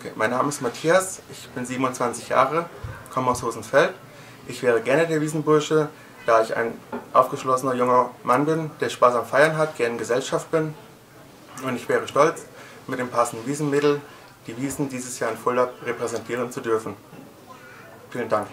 Okay, mein Name ist Matthias, ich bin 27 Jahre, komme aus Hosenfeld. Ich wäre gerne der Wiesenbursche, da ich ein aufgeschlossener junger Mann bin, der Spaß am Feiern hat, gerne in Gesellschaft bin. Und ich wäre stolz, mit dem passenden Wiesenmittel die Wiesen dieses Jahr in Fulda repräsentieren zu dürfen. Vielen Dank.